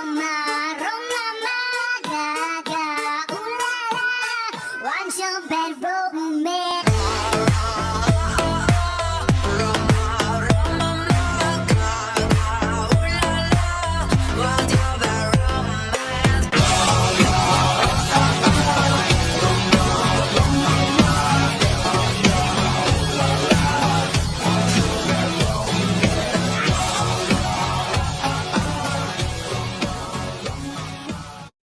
Roma, Roma, ma, ga, ga, ooh. One man.